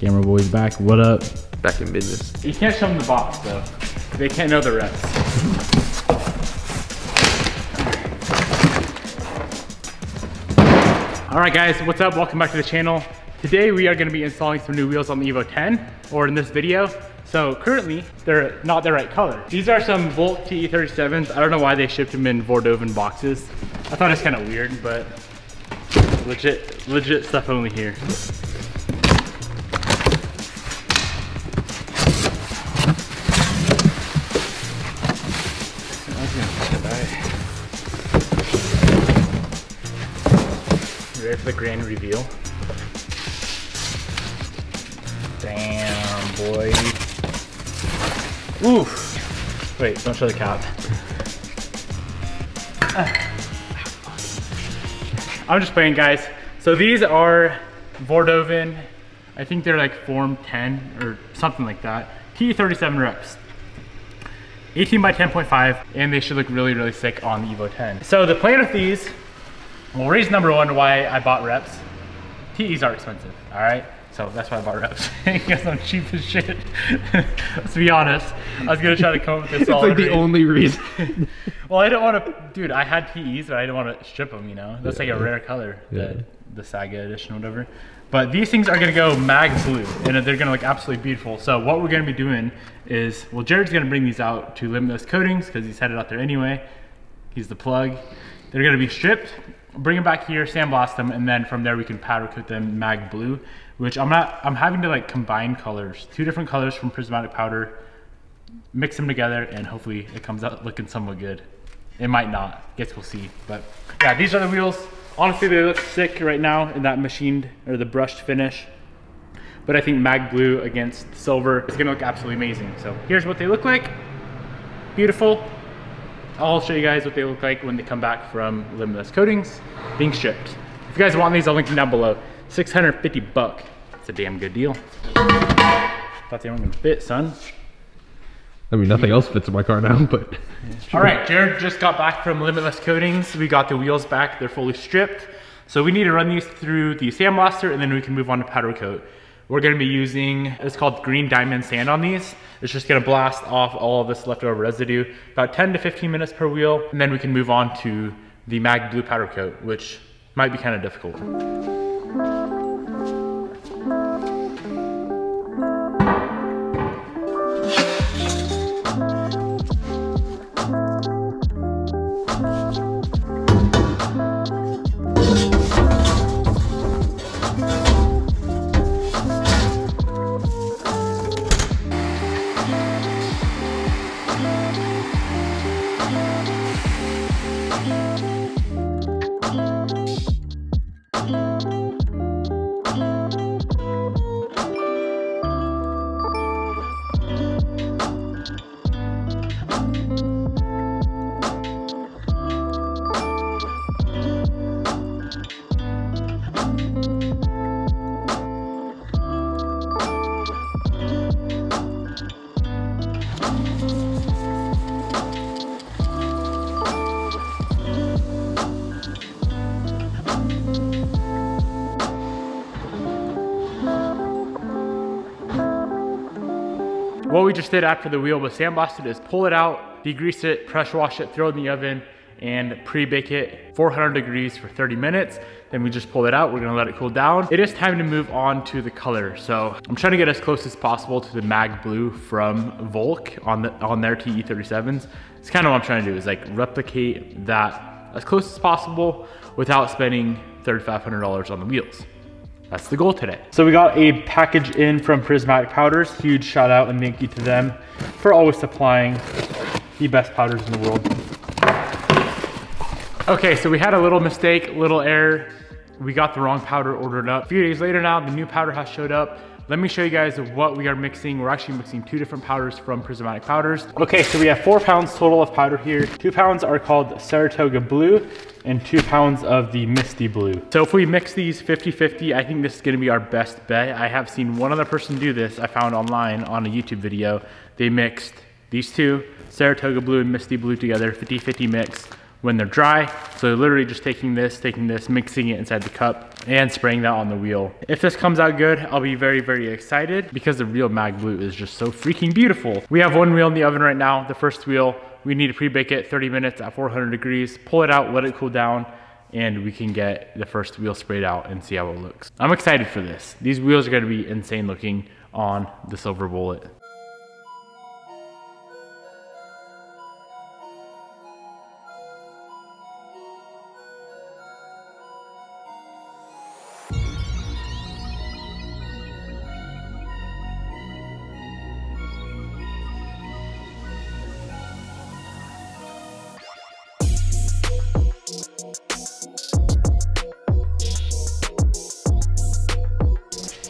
Camera boys back. What up? Back in business. You can't show them the box though. They can't know the reps. All right guys, what's up? Welcome back to the channel. Today we are gonna be installing some new wheels on the Evo 10, or in this video. So currently, they're not the right color. These are some Volk TE37s. I don't know why they shipped them in Vordoven boxes. I thought it's kind of weird, but legit, legit stuff only here. Ready for the grand reveal? Damn, boy. Oof. Wait, don't show the cap. I'm just playing, guys. So these are Vordoven. I think they're like Form 10 or something like that. T37 reps. 18 by 10.5, and they should look really, really sick on the Evo 10. So the plan with these, well, reason number one why I bought reps, TEs are expensive, all right? So that's why I bought reps, because I'm cheap as shit. Let's be honest. I was gonna try to come up with this It's like the only reason. Well, I didn't want to, dude, I had TEs, but I didn't want to strip them, you know? That's like a rare color, Yeah. the, the Saga edition, whatever. But these things are gonna go mag blue, and they're gonna look absolutely beautiful. So what we're gonna be doing is, well, Jared's gonna bring these out to Limitless Coatings, because he's headed out there anyway. He's the plug. They're gonna be stripped, bring them back here, sandblast them, and then from there we can powder coat them mag blue, which I'm not, I'm having to like combine colors, two different colors from prismatic powder, mix them together, and hopefully it comes out looking somewhat good. It might not, guess we'll see. But yeah, these are the wheels. Honestly, they look sick right now in that machined or the brushed finish. But I think mag blue against silver is gonna look absolutely amazing. So here's what they look like. Beautiful. I'll show you guys what they look like when they come back from Limitless Coatings being stripped. If you guys want these, I'll link them down below. 650 buck. It's a damn good deal. Thought they weren't gonna fit, son. I mean, nothing else fits in my car now, but All right, Jared just got back from Limitless Coatings. We got the wheels back, they're fully stripped. So we need to run these through the sandblaster and then we can move on to powder coat. We're gonna be using, it's called green diamond sand on these. It's just gonna blast off all of this leftover residue, about 10 to 15 minutes per wheel. And then we can move on to the mag blue powder coat, which might be kind of difficult. What we just did after the wheel was sandblasted is pull it out, degrease it, pressure wash it, throw it in the oven, and pre-bake it 400 degrees for 30 minutes. Then we just pull it out, we're gonna let it cool down. It is time to move on to the color. So I'm trying to get as close as possible to the mag blue from Volk on, the, on their TE37s. It's kind of what I'm trying to do is like replicate that as close as possible without spending $3,500 on the wheels. That's the goal today. So we got a package in from Prismatic Powders. Huge shout out and thank you to them for always supplying the best powders in the world. Okay, so we had a little mistake, little error. We got the wrong powder ordered up. A few days later now, the new powder has showed up. Let me show you guys what we are mixing. We're actually mixing two different powders from Prismatic Powders. Okay, so we have four pounds total of powder here. Two pounds are called Saratoga Blue and two pounds of the Misty Blue. So if we mix these 50-50, I think this is gonna be our best bet. I have seen one other person do this I found online on a YouTube video. They mixed these two, Saratoga Blue and Misty Blue together, 50-50 mix when they're dry. So literally just taking this, taking this, mixing it inside the cup, and spraying that on the wheel. If this comes out good, I'll be very, very excited because the real Mag Blue is just so freaking beautiful. We have one wheel in the oven right now. The first wheel, we need to pre-bake it 30 minutes at 400 degrees, pull it out, let it cool down, and we can get the first wheel sprayed out and see how it looks. I'm excited for this. These wheels are gonna be insane looking on the Silver Bullet.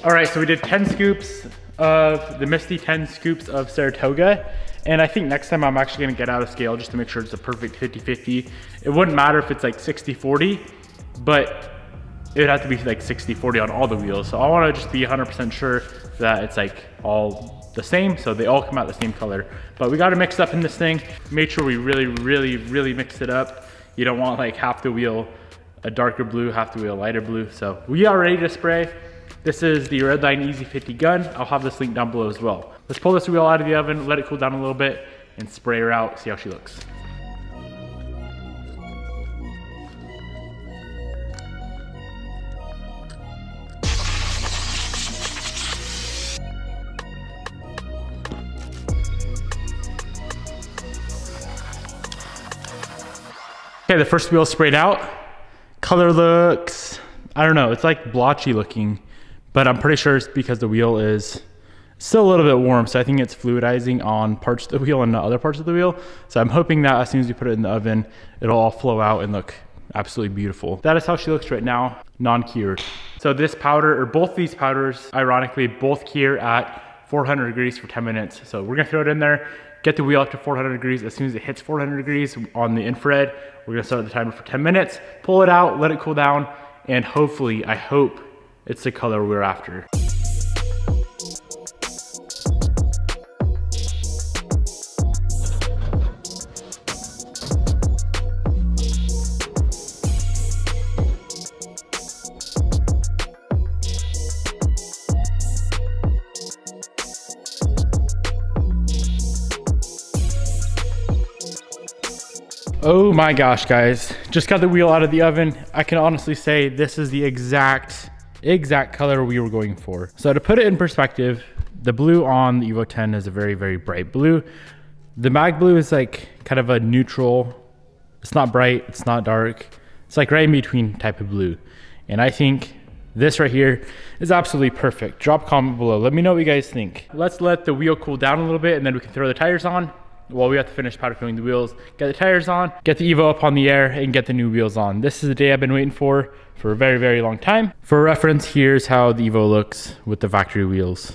All right, so we did 10 scoops of the Misty 10 scoops of Saratoga. And I think next time I'm actually gonna get out of scale just to make sure it's a perfect 50-50. It wouldn't matter if it's like 60-40, but it would have to be like 60-40 on all the wheels. So I wanna just be 100% sure that it's like all the same, so they all come out the same color. But we gotta mix up in this thing. Make sure we really, really, really mix it up. You don't want like half the wheel a darker blue, half the wheel lighter blue. So we are ready to spray. This is the Redline Easy 50 gun. I'll have this link down below as well. Let's pull this wheel out of the oven, let it cool down a little bit, and spray her out, see how she looks. Okay, the first wheel sprayed out. Color looks, I don't know, it's like blotchy looking, but I'm pretty sure it's because the wheel is still a little bit warm. So I think it's fluidizing on parts of the wheel and not other parts of the wheel. So I'm hoping that as soon as we put it in the oven, it'll all flow out and look absolutely beautiful. That is how she looks right now, non-cured. So this powder, or both these powders, ironically, both cure at 400 degrees for 10 minutes. So we're gonna throw it in there, get the wheel up to 400 degrees. As soon as it hits 400 degrees on the infrared, we're gonna start the timer for 10 minutes, pull it out, let it cool down, and hopefully, I hope it's the color we're after. Oh my gosh, guys. Just got the wheel out of the oven. I can honestly say this is the exact, exact color we were going for. So to put it in perspective, the blue on the Evo 10 is a very, very bright blue. The Mag Blue is like kind of a neutral. It's not bright, it's not dark. It's like right in between type of blue. And I think this right here is absolutely perfect. Drop comment below. Let me know what you guys think. Let's let the wheel cool down a little bit and then we can throw the tires on well, we have to finish powder coating the wheels, get the tires on, get the Evo up on the air, and get the new wheels on. This is the day I've been waiting for for a very, very long time. For reference, here's how the Evo looks with the factory wheels.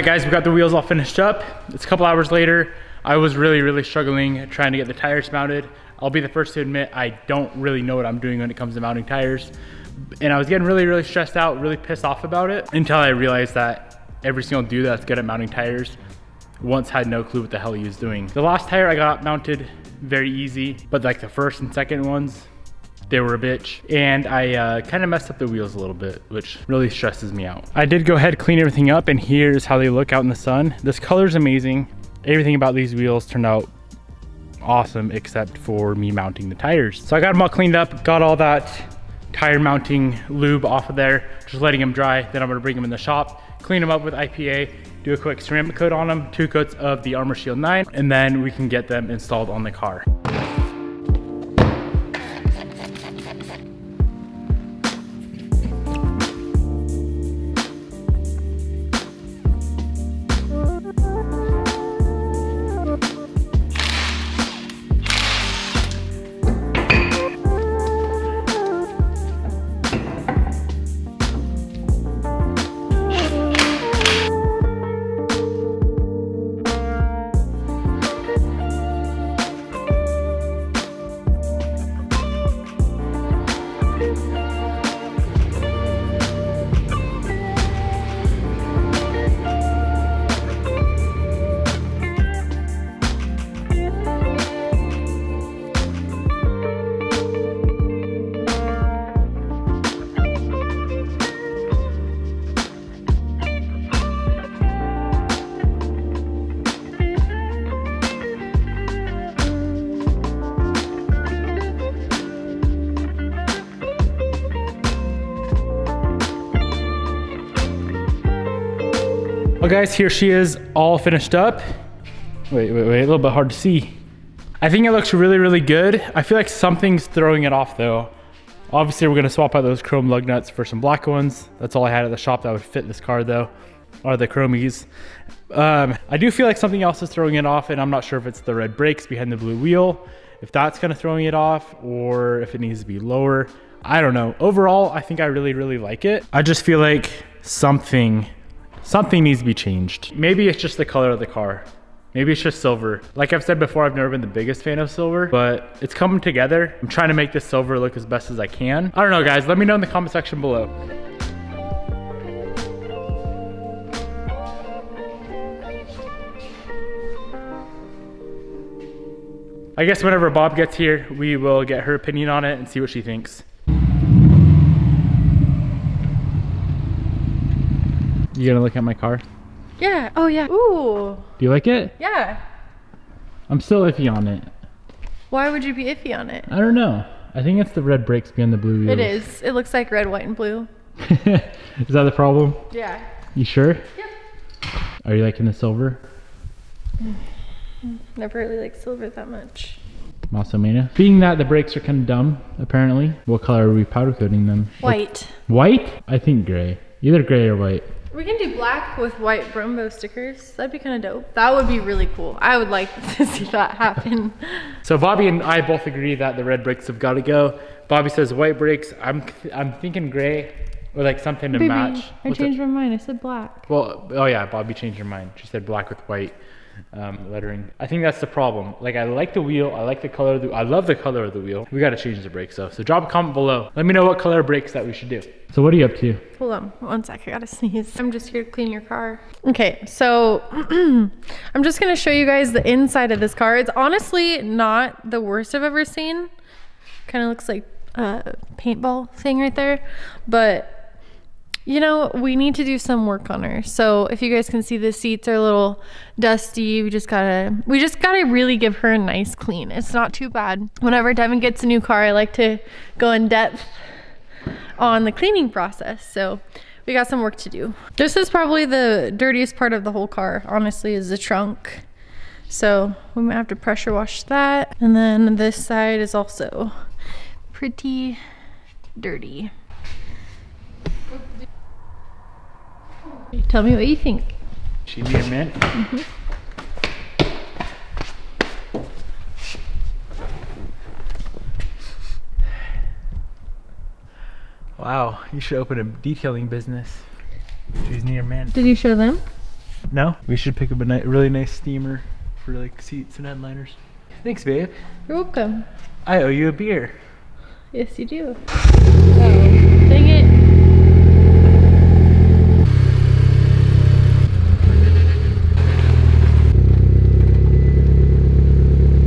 Right, guys, we got the wheels all finished up. It's a couple hours later. I was really, really struggling trying to get the tires mounted. I'll be the first to admit I don't really know what I'm doing when it comes to mounting tires. And I was getting really, really stressed out, really pissed off about it until I realized that every single dude that's good at mounting tires once had no clue what the hell he was doing. The last tire I got mounted very easy, but like the first and second ones, they were a bitch. And I uh, kind of messed up the wheels a little bit, which really stresses me out. I did go ahead, clean everything up, and here's how they look out in the sun. This color is amazing. Everything about these wheels turned out awesome except for me mounting the tires. So I got them all cleaned up, got all that tire mounting lube off of there, just letting them dry. Then I'm gonna bring them in the shop, clean them up with IPA, do a quick ceramic coat on them, two coats of the Armor Shield 9, and then we can get them installed on the car. Well guys, here she is all finished up. Wait, wait, wait, a little bit hard to see. I think it looks really, really good. I feel like something's throwing it off though. Obviously we're gonna swap out those chrome lug nuts for some black ones. That's all I had at the shop that would fit this car though, are the chromies. Um, I do feel like something else is throwing it off and I'm not sure if it's the red brakes behind the blue wheel, if that's kind of throwing it off or if it needs to be lower. I don't know. Overall, I think I really, really like it. I just feel like something Something needs to be changed. Maybe it's just the color of the car. Maybe it's just silver. Like I've said before, I've never been the biggest fan of silver, but it's coming together. I'm trying to make this silver look as best as I can. I don't know, guys. Let me know in the comment section below. I guess whenever Bob gets here, we will get her opinion on it and see what she thinks. You gonna look at my car? Yeah. Oh yeah. Ooh. Do you like it? Yeah. I'm still iffy on it. Why would you be iffy on it? I don't know. I think it's the red brakes behind the blue wheels. It is. It looks like red, white, and blue. is that the problem? Yeah. You sure? Yep. Are you liking the silver? Never really like silver that much. Mania. Being that the brakes are kind of dumb, apparently. What color are we powder coating them? White. White? I think gray. Either gray or white. We can do black with white Brembo stickers. That'd be kind of dope. That would be really cool. I would like to see that happen. So Bobby and I both agree that the red brakes have got to go. Bobby says white brakes. I'm I'm thinking gray or like something to Baby, match. I What's changed it? my mind. I said black. Well, oh yeah, Bobby changed her mind. She said black with white um, lettering. I think that's the problem. Like I like the wheel. I like the color of the. I love the color of the wheel. We got to change the brakes though. So drop a comment below. Let me know what color brakes that we should do. So what are you up to? Hold on one sec. I gotta sneeze. I'm just here to clean your car. Okay, so I'm just gonna show you guys the inside of this car. It's honestly not the worst I've ever seen. Kind of looks like a paintball thing right there, but you know, we need to do some work on her. So if you guys can see the seats are a little dusty, we just gotta we just gotta really give her a nice clean. It's not too bad. Whenever Devin gets a new car, I like to go in depth on the cleaning process. So we got some work to do. This is probably the dirtiest part of the whole car, honestly, is the trunk. So we might have to pressure wash that. And then this side is also pretty dirty. Tell me what you think. She near mint. Mm-hmm. Wow, you should open a detailing business. She's near mint. Did you show them? No, we should pick up a ni- really nice steamer for like seats and headliners. Thanks, babe. You're welcome. I owe you a beer. Yes, you do. Oh, dang it.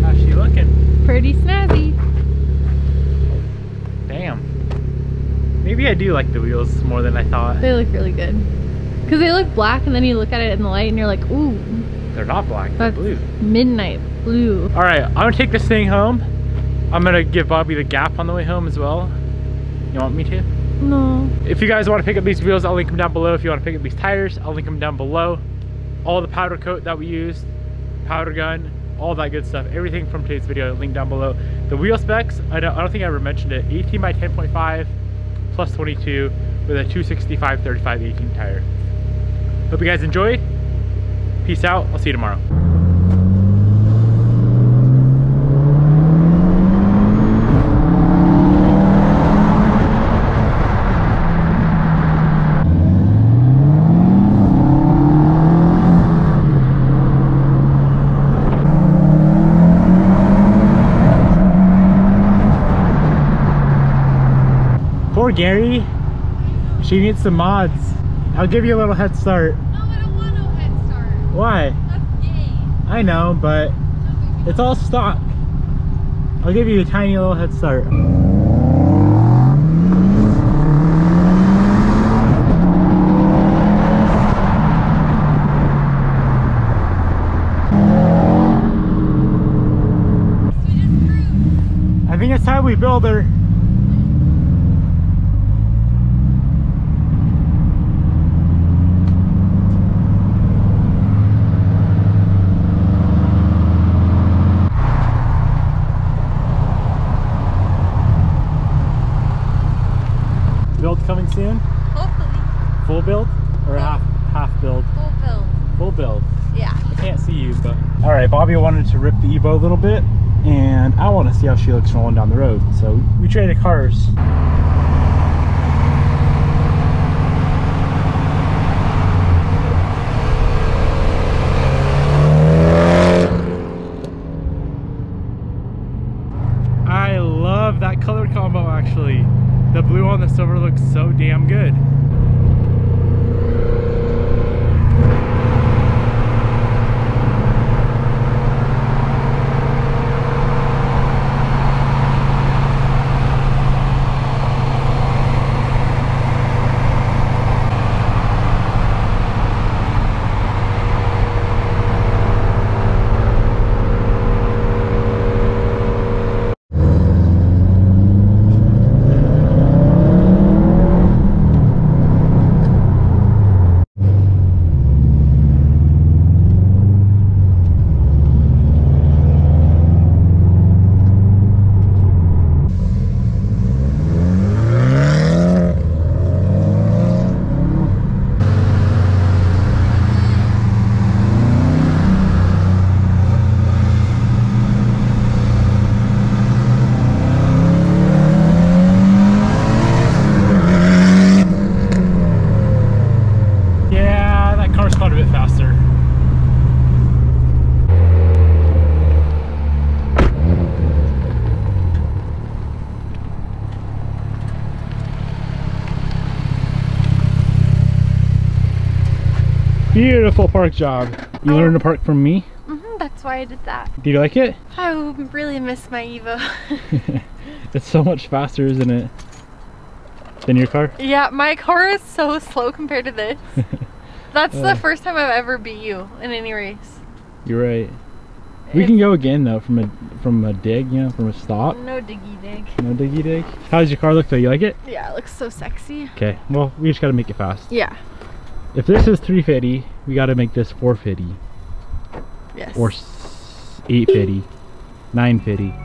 How's she looking? Pretty snazzy. Maybe I do like the wheels more than I thought. They look really good. Cause they look black and then you look at it in the light and you're like, ooh, They're not black, they're that's blue. midnight blue. All right, I'm gonna take this thing home. I'm gonna give Bobby the gap on the way home as well. You want me to? No. If you guys want to pick up these wheels, I'll link them down below. If you want to pick up these tires, I'll link them down below. All the powder coat that we used, powder gun, all that good stuff. Everything from today's video, link down below. The wheel specs, I don't, I don't think I ever mentioned it. 18 by 10.5 plus 22 with a 265 35 18 tire. Hope you guys enjoyed. Peace out. I'll see you tomorrow. Gary. She needs some mods. I'll give you a little head start. No, I don't want no head start. Why? That's gay. I know, but it's all stock. I'll give you a tiny little head start. I think it's time we build her. Build coming soon? Hopefully, Full build or half half build? full build. Full build. Yeah. I can't see you, but all right. Bobby wanted to rip the Evo a little bit, and I want to see how she looks rolling down the road. So we traded cars. I love that color combo actually. The blue on the silver looks so damn good. Yeah, that car's quite a bit faster. Beautiful park job. You learned to park from me. hmm that's why I did that. Do you like it? I really miss my Evo. It's so much faster, isn't it? Than your car? yeah, my car is so slow compared to this. That's Uh. the first time I've ever beat you in any race. You're right. We can go again though from a from a dig, you know, from a stop. No diggy dig. No diggy dig. How does your car look though? You like it? Yeah, it looks so sexy. Okay. Well, we just gotta make it fast. Yeah. If this is 350, we gotta make this 450 Yes. or 850, 950.